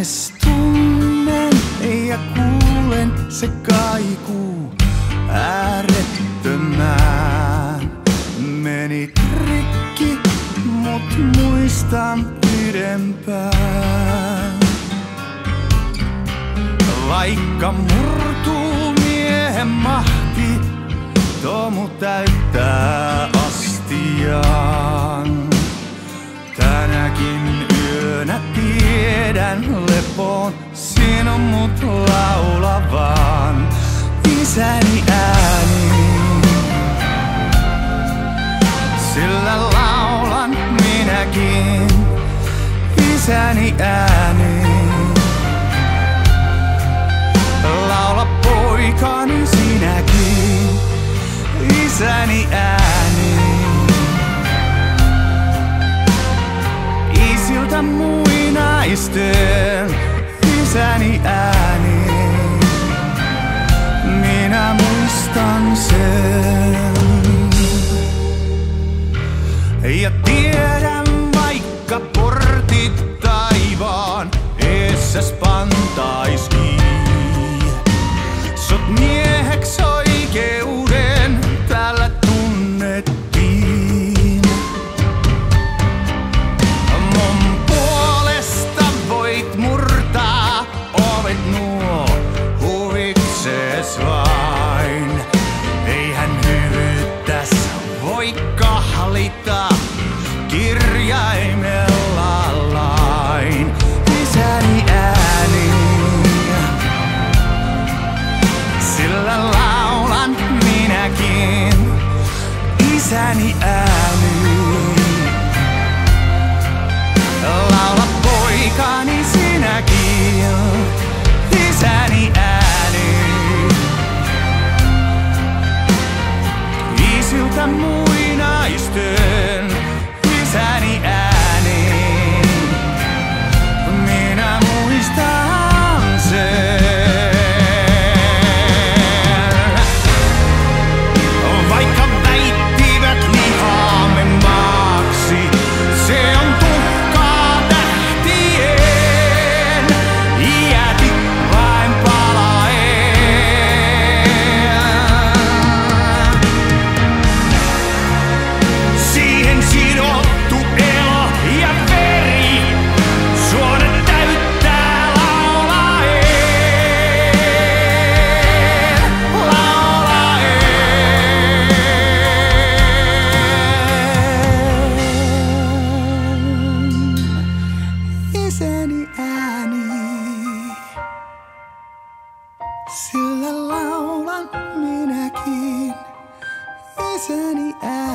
äänes tunnen ja kuulen se kaikuu äärettömään. Meni rikki, mut muistan pidempään. Vaikka murtuu miehen mahti, tomu täyttää sinun mut laulavaan. Isäni ääni, sillä laulan minäkin. Isäni ääni. Laula poikani sinäkin, isäni ääni. Isiltä muinaisten, isäni ääni. Isäni ääni. Laula poikani sinäkin, isäni ääni. Isiltä muinaisten, ääni, sillä laulan minäkin isäni ääni.